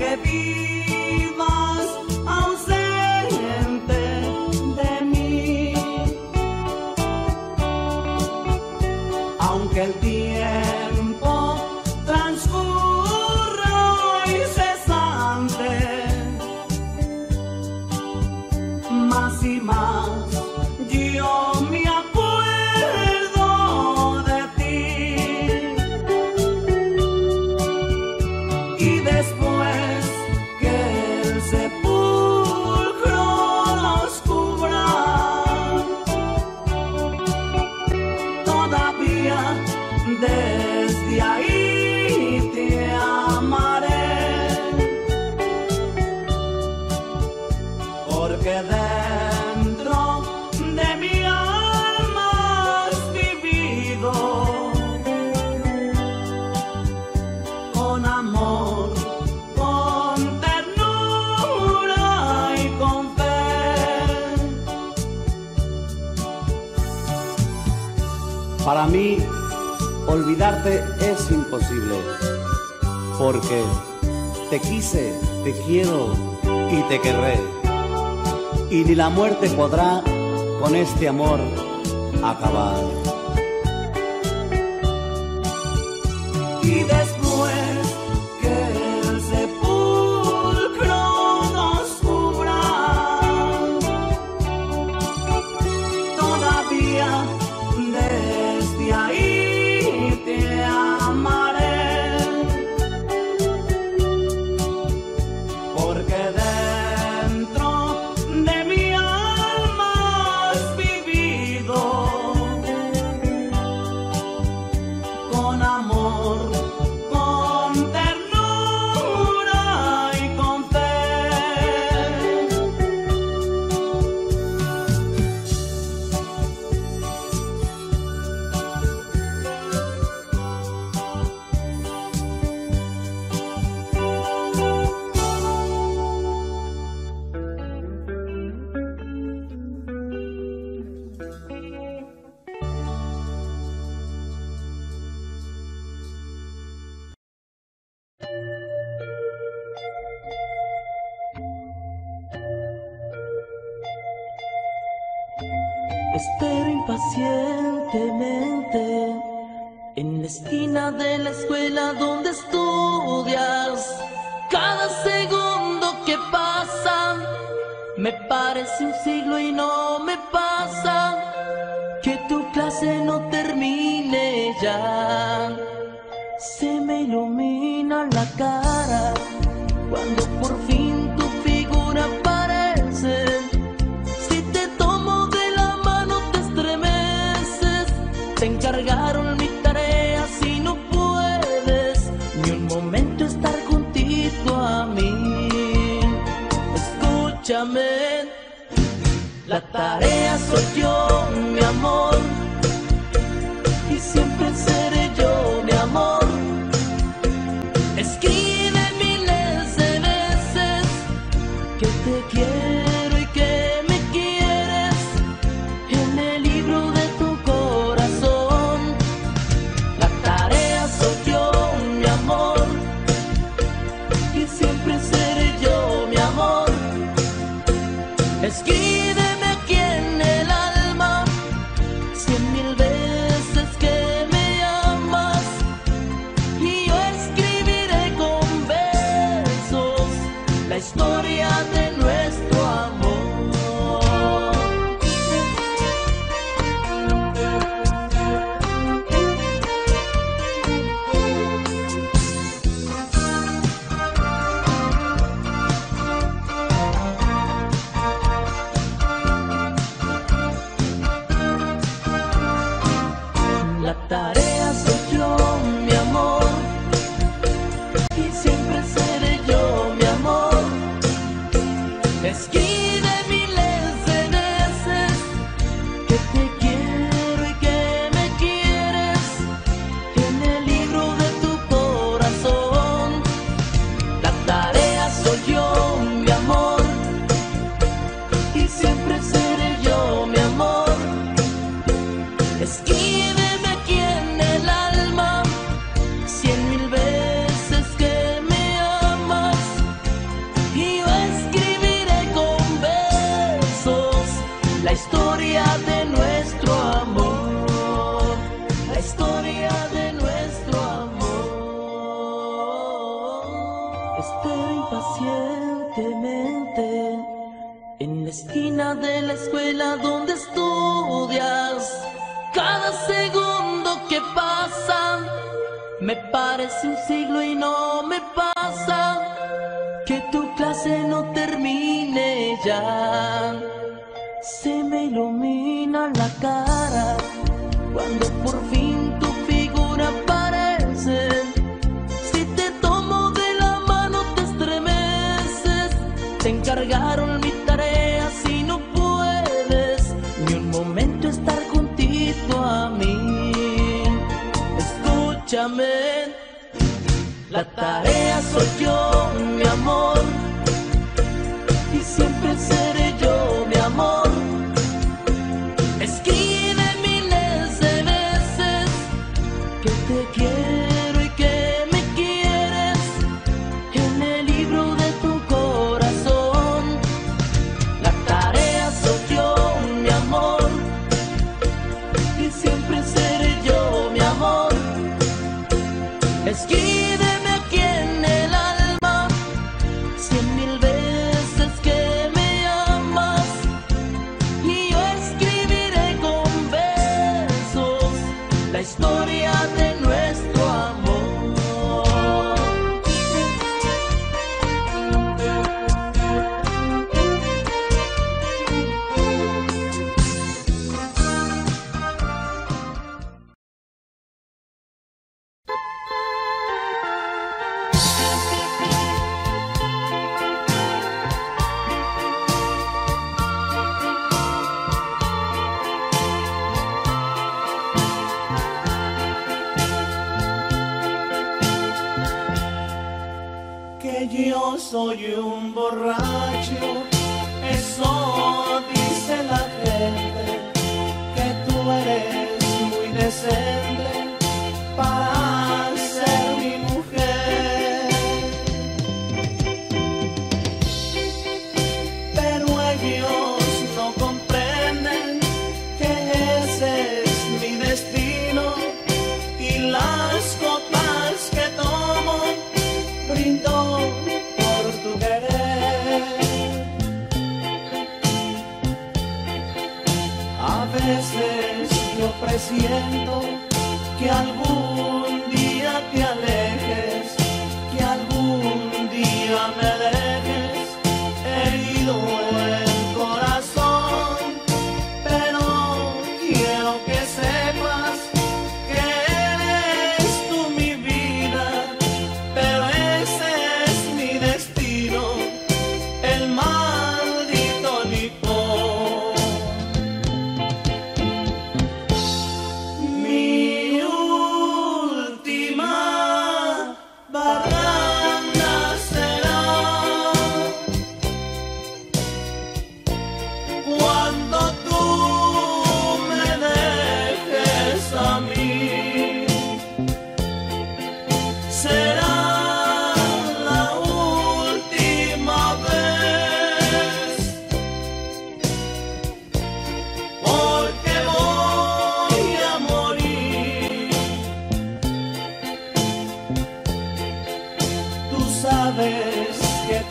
que vi. Te quiero y te querré. Y ni la muerte podrá con este amor acabar. la tarea. su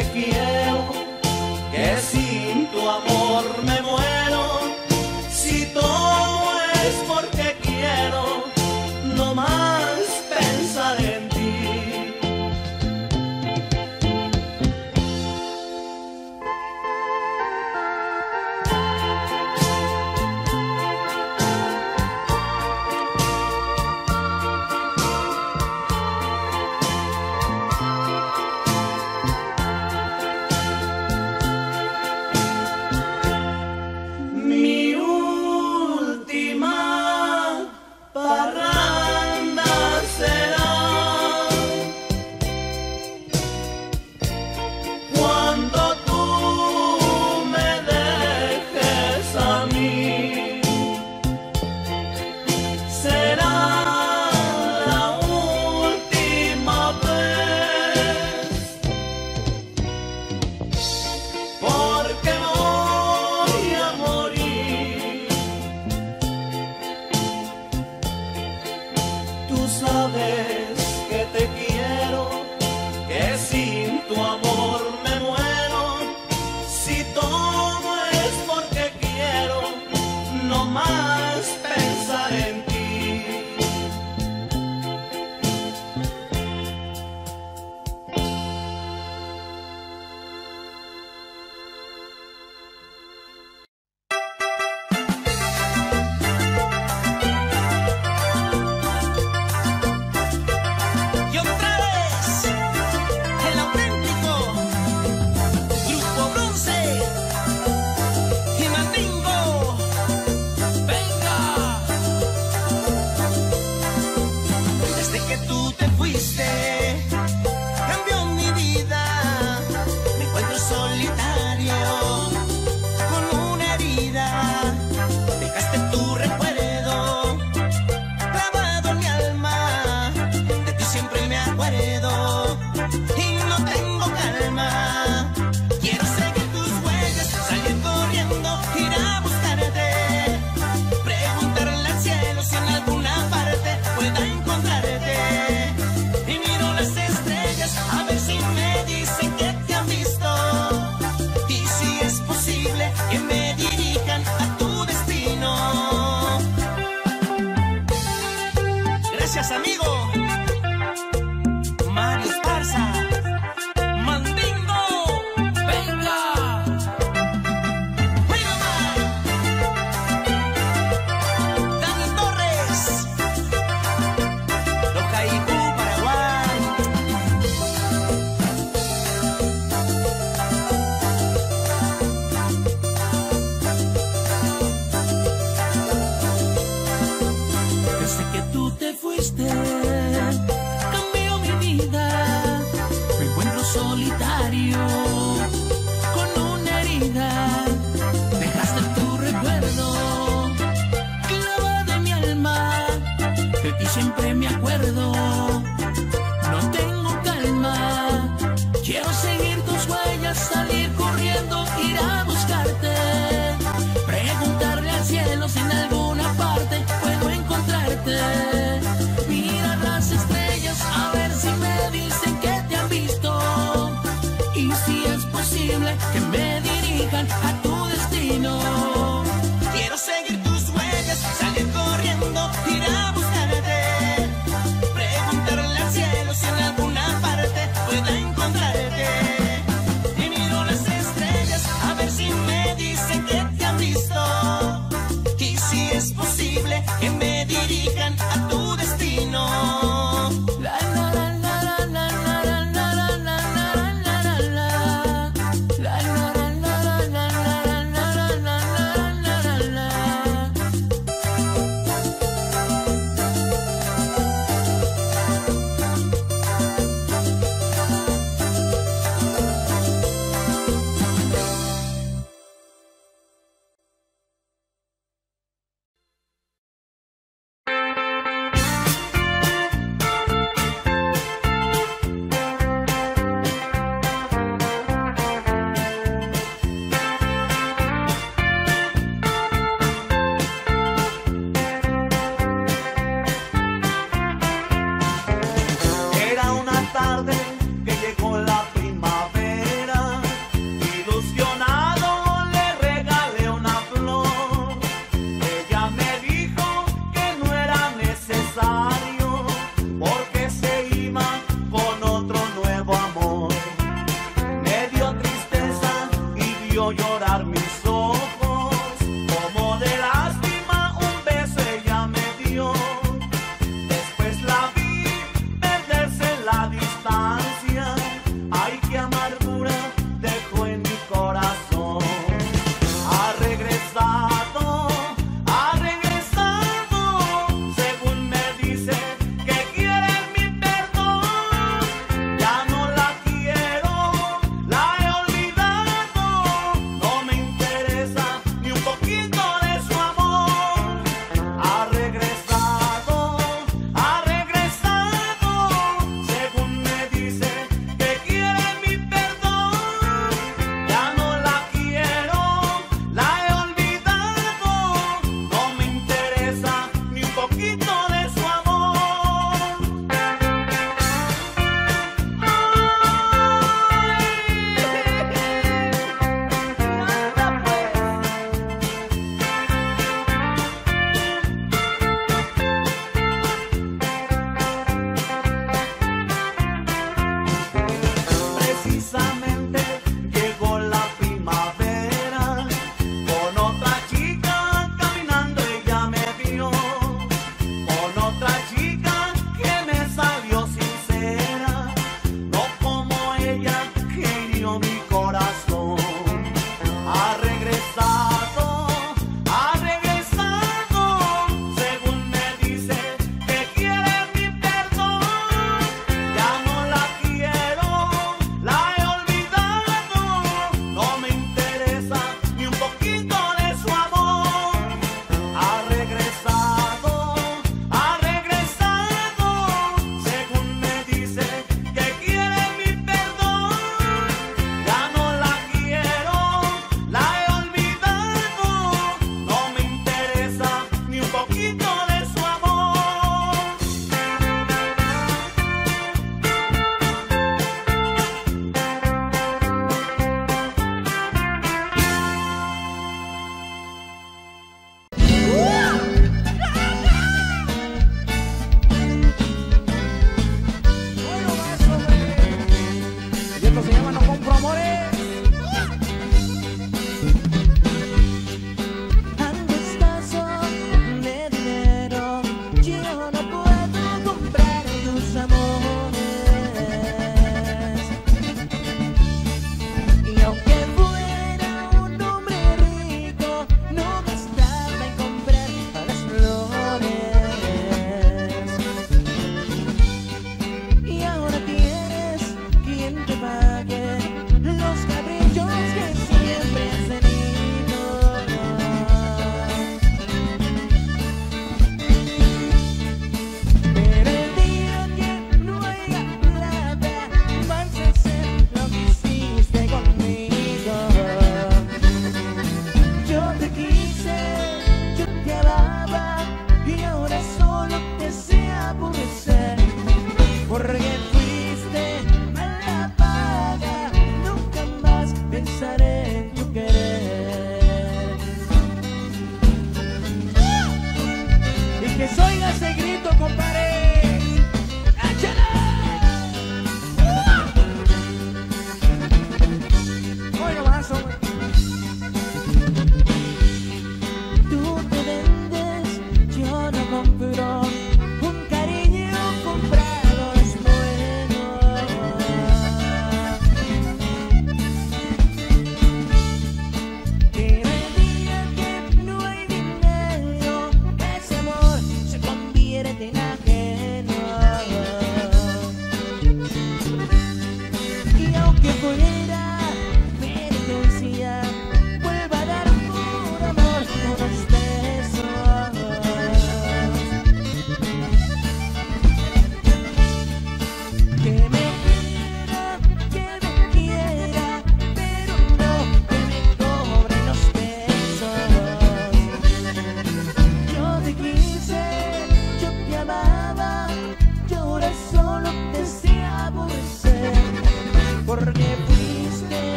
sei que é.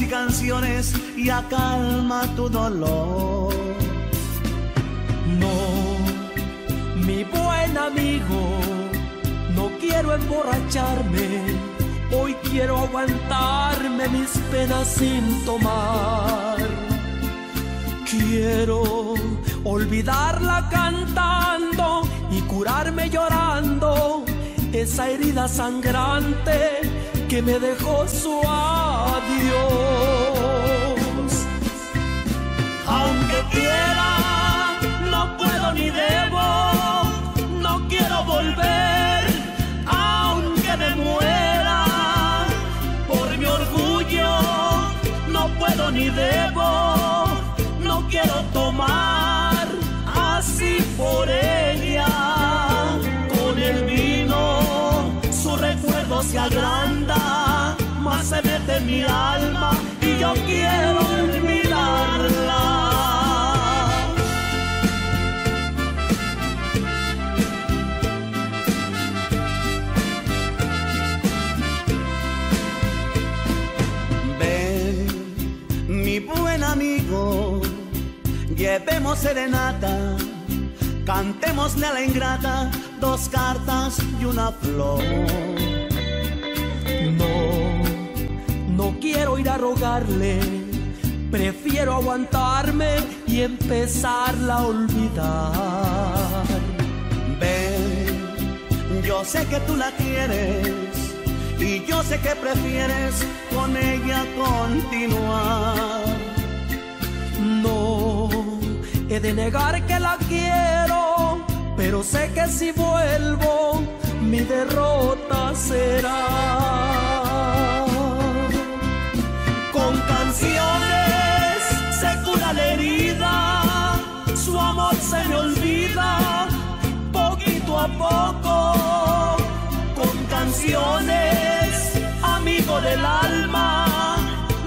Y canciones y a calma tu dolor. No, mi buen amigo, no quiero emborracharme. Hoy quiero aguantarme mis penas sin tomar. Quiero olvidarla cantando y curarme llorando esa herida sangrante que me dejó su adiós. Quiera, no puedo ni debo, no quiero volver, aunque me muera, por mi orgullo, no puedo ni debo, no quiero tomar así por ella con el vino su recuerdo se agranda, más se mete en mi alma y yo quiero olvidarla. Llevemos serenata, cantémosle a la ingrata dos cartas y una flor. No, no quiero ir a rogarle, prefiero aguantarme y empezarla a olvidar. Ven, yo sé que tú la quieres y yo sé que prefieres con ella continuar. He de negar que la quiero, pero sé que si vuelvo, mi derrota será. Con canciones se cura la herida, su amor se me olvida, poquito a poco. Con canciones, amigo del alma,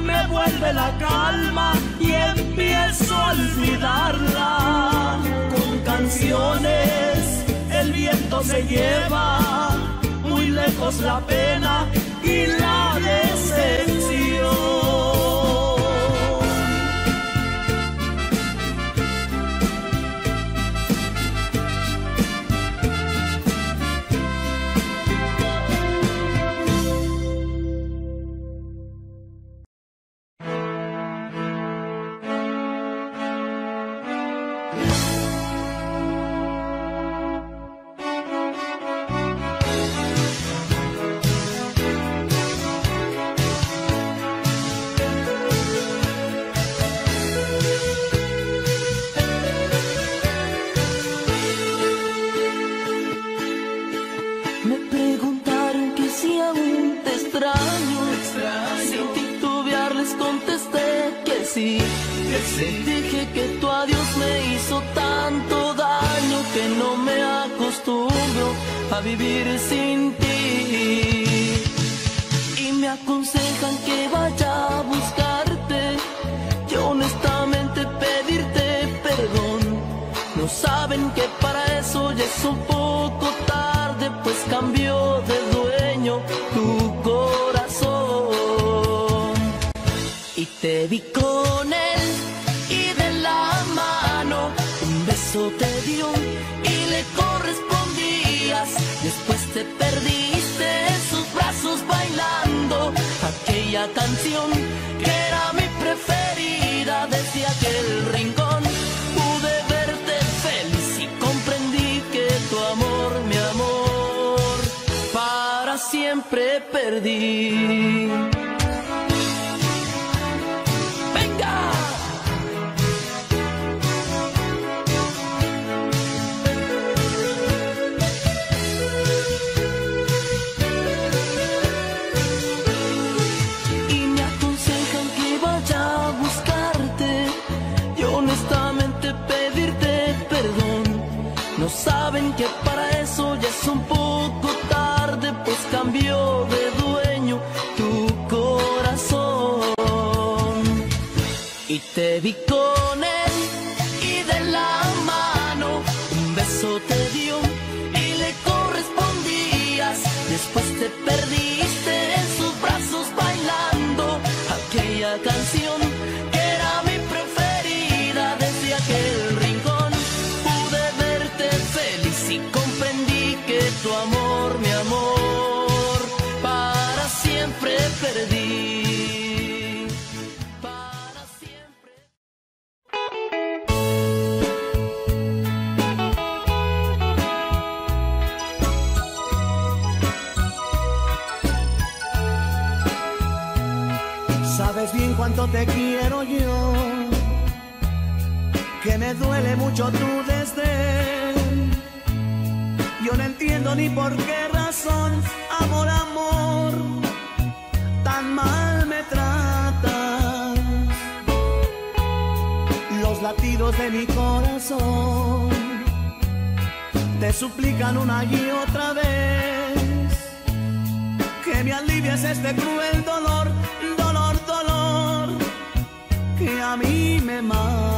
me vuelve la calma empiezo a olvidarla. Con canciones, el viento se lleva muy lejos la pena y la para eso ya es un poco tarde, pues cambió de dueño tu corazón. Y te vi con él y de la mano un beso te dio y le correspondías, después te perdiste. Me duele mucho tu desdén. Yo no entiendo ni por qué razón, amor, amor, tan mal me tratas. Los latidos de mi corazón te suplican una y otra vez que me alivies este cruel dolor, dolor, dolor, que a mí me mata.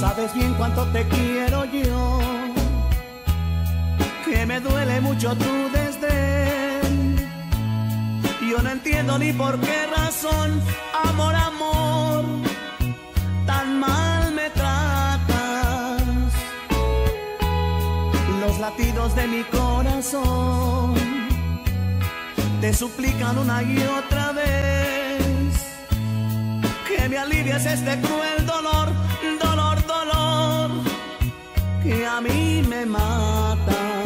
Sabes bien cuánto te quiero yo, que me duele mucho tu desdén. Yo no entiendo ni por qué razón, amor, amor, tan mal me tratas. Los latidos de mi corazón te suplican una y otra vez que me alivies este cruel dolor, que a mí me mata.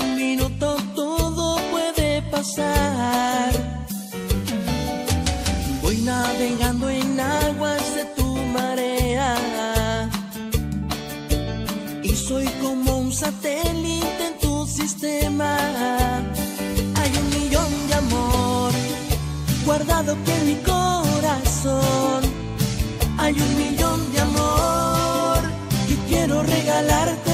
Un minuto todo puede pasar. Voy navegando en aguas de tu marea. Y soy como un satélite en tu sistema. Hay un millón de amor guardado que en mi corazón. Hay un millón de amor que quiero regalarte.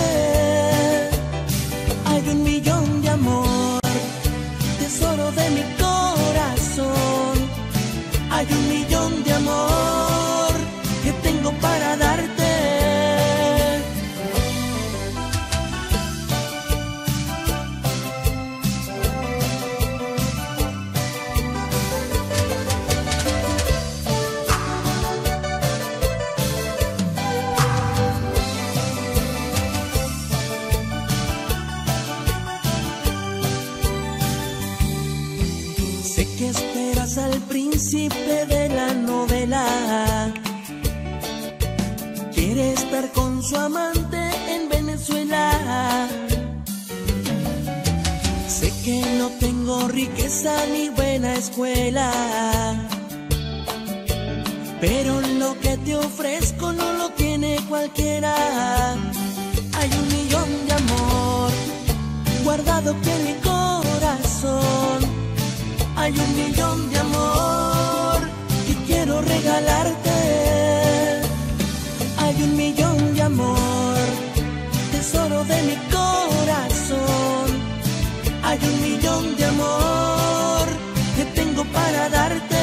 Riqueza ni buena escuela. Pero lo que te ofrezco no lo tiene cualquiera. Hay un millón de amor guardado que en mi corazón. Hay un millón de amor que quiero regalarte. Hay un millón de amor, tesoro de mi corazón. Hay un millón de amor que tengo para darte.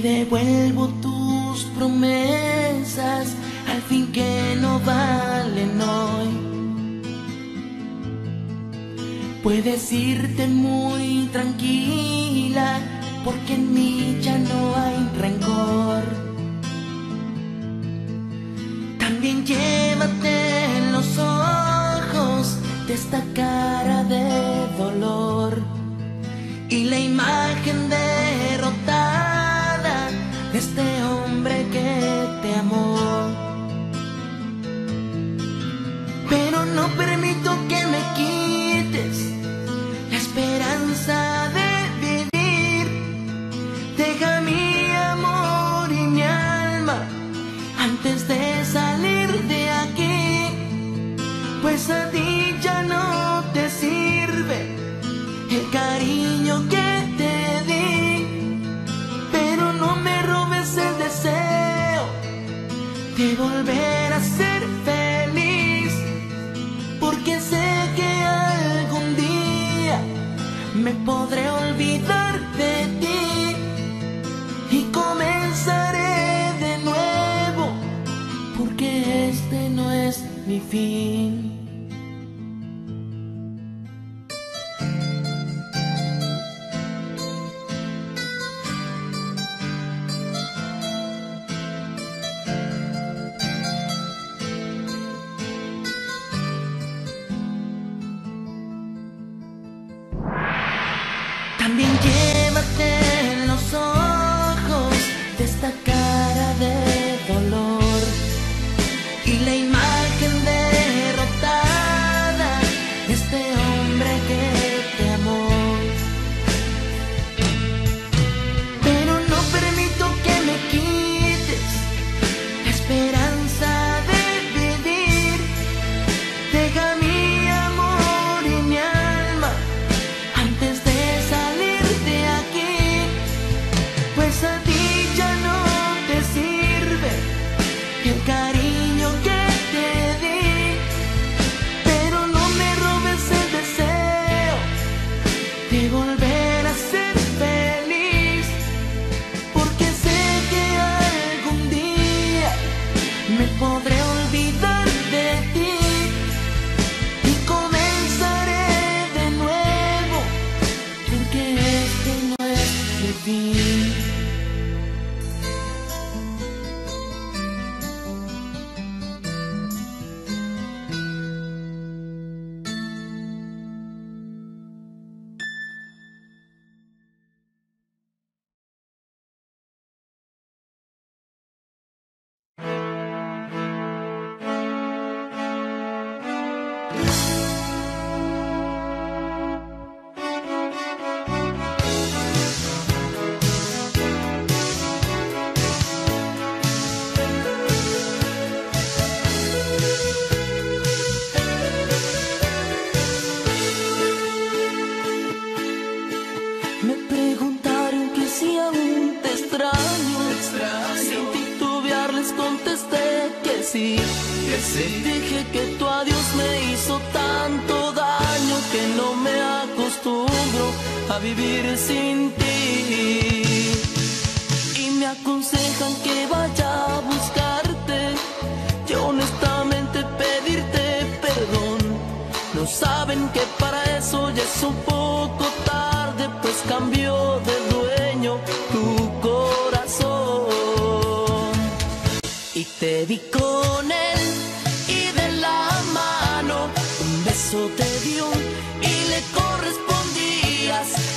Devuelvo tus promesas, al fin que no valen hoy. Puedes irte muy tranquila, porque en mí ya no hay rencor. También llévate los ojos de esta cara de dolor y la imagen de Pero no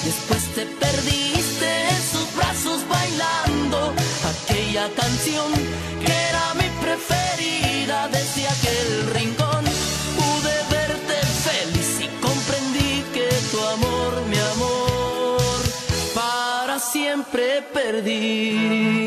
Después te perdiste en sus brazos bailando aquella canción que era mi preferida desde aquel rincón. Pude verte feliz y comprendí que tu amor, mi amor, para siempre perdí.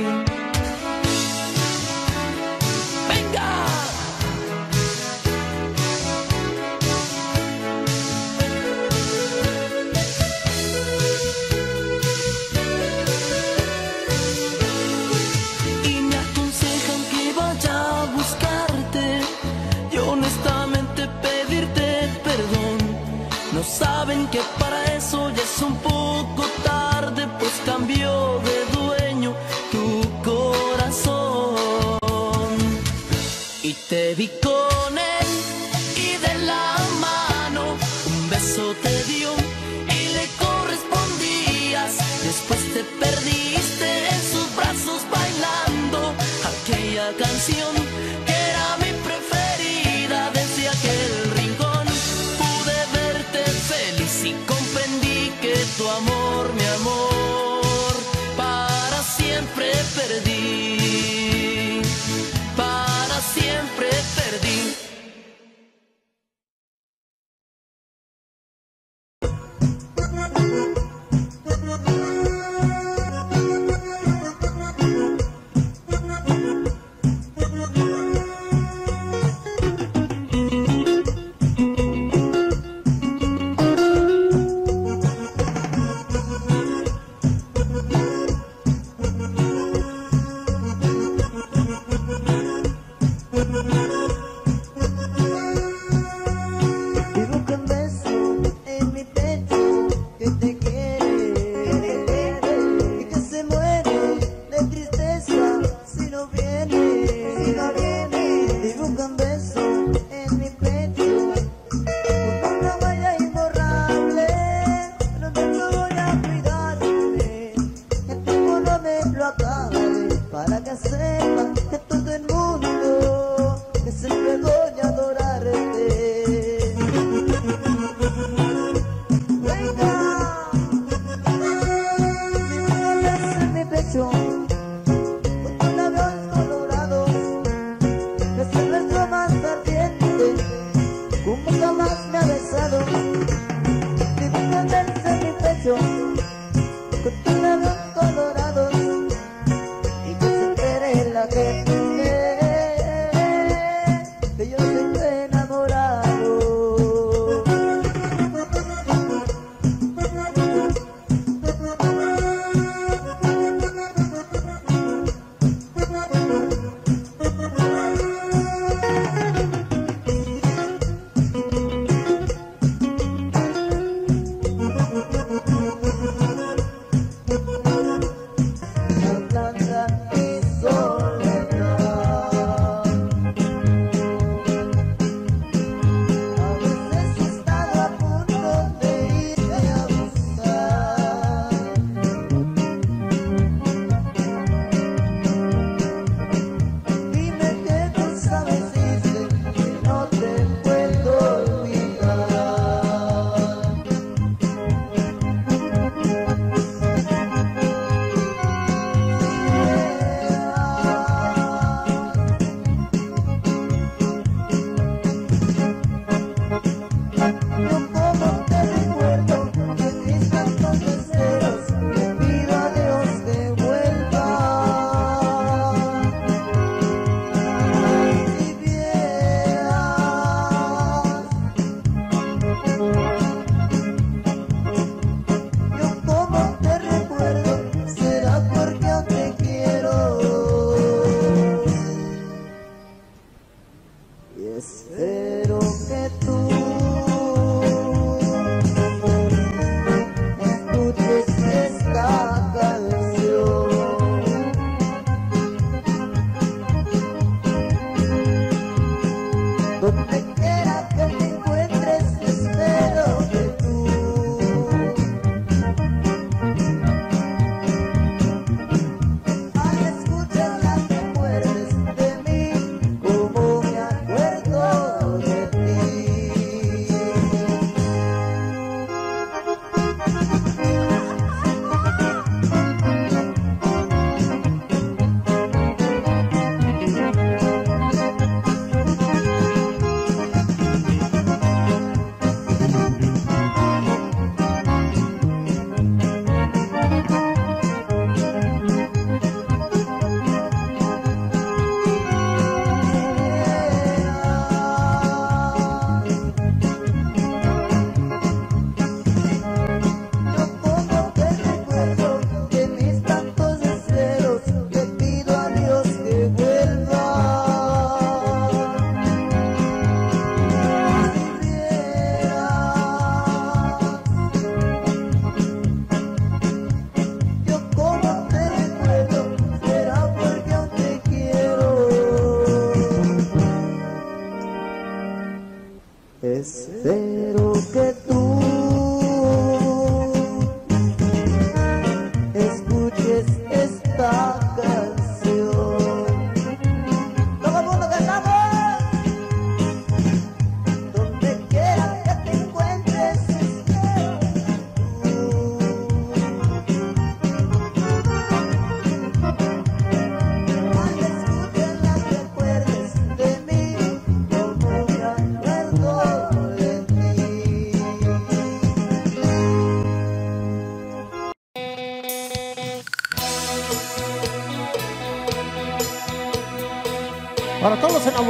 de tu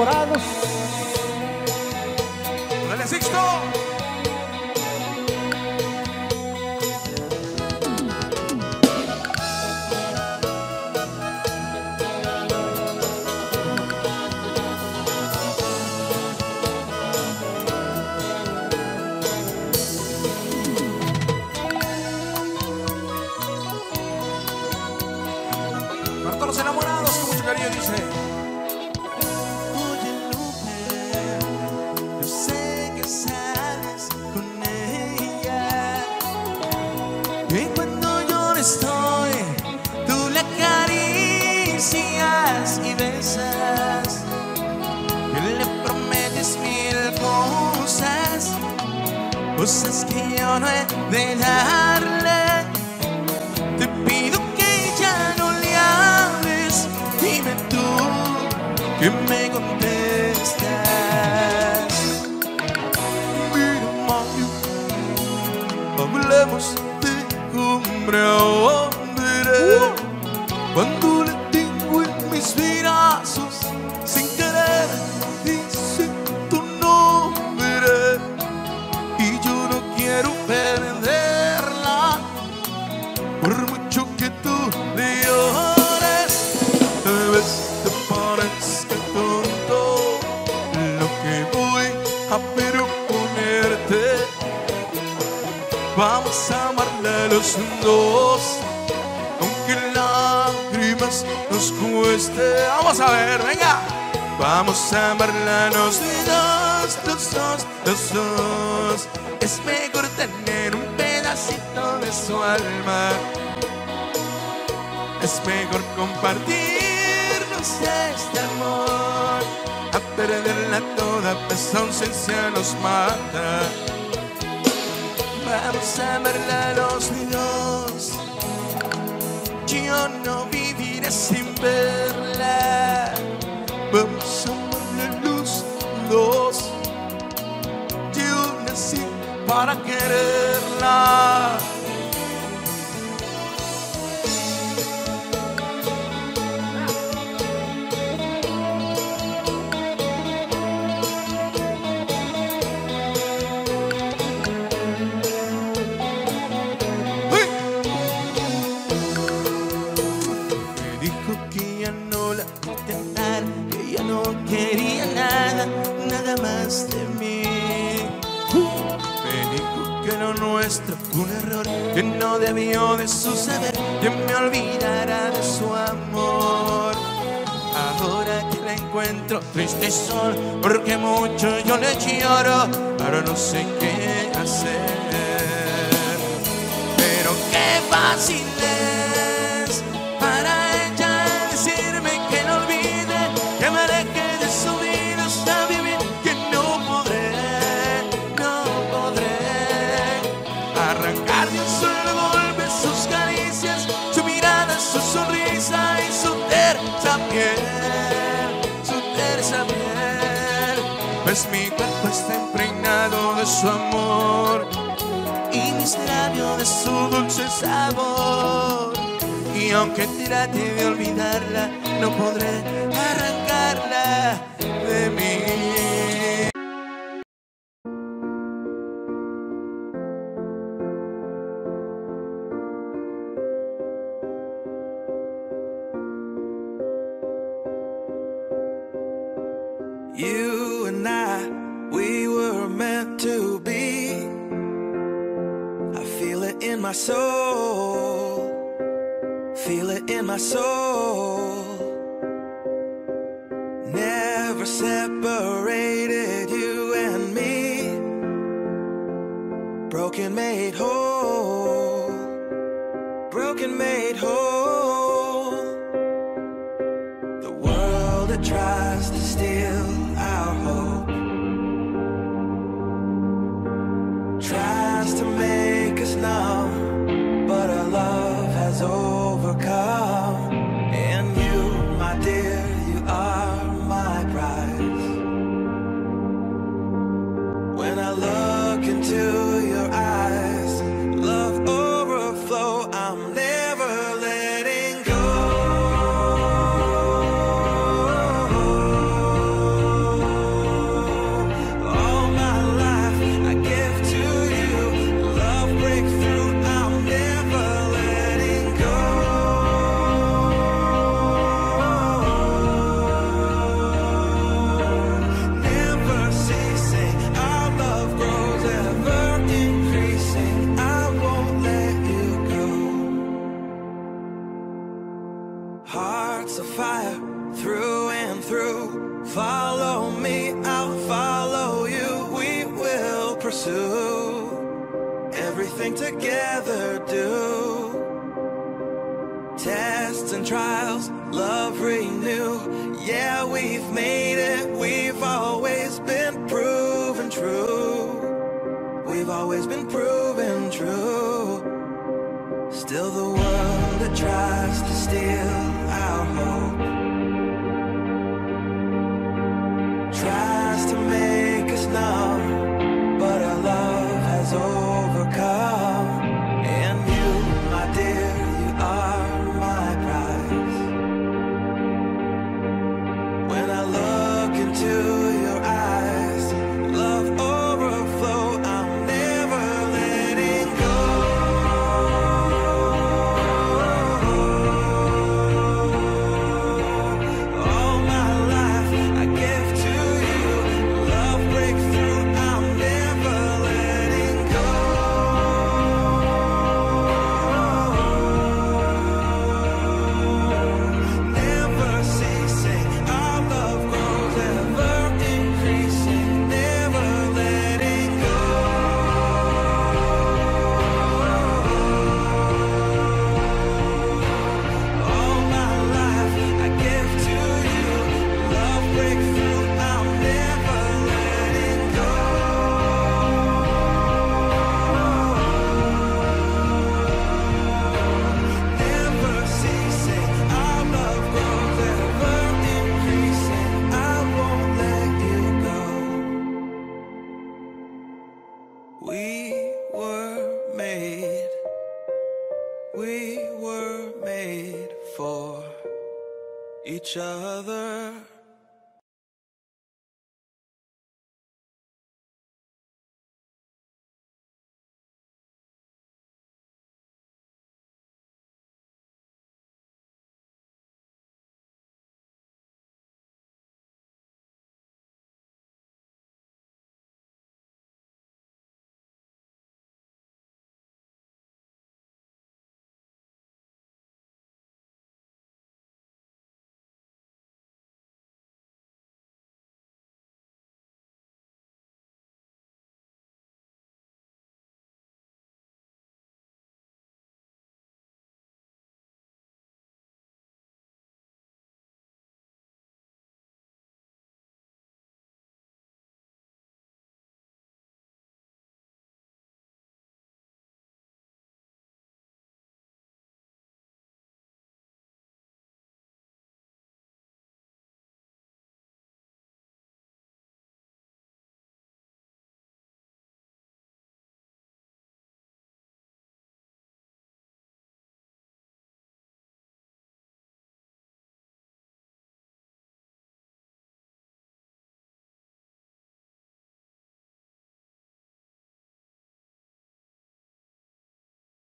enamorados. ¡Dale, Sixto! no a ver, venga. Vamos a amarnos los dos, los dos, los dos. Es mejor tener un pedacito de su alma. Es mejor compartirnos este amor. A perderla toda, pues ausencia nos mata. Vamos a amarla los dos. Yo no viviré sin verla Vamos a poner luz los de una para quererla. porque mucho yo le lloro, ahora no sé qué hacer. su amor y mis labios de su dulce sabor. Y aunque trate de olvidarla, no podré arrancarla that tries to steal.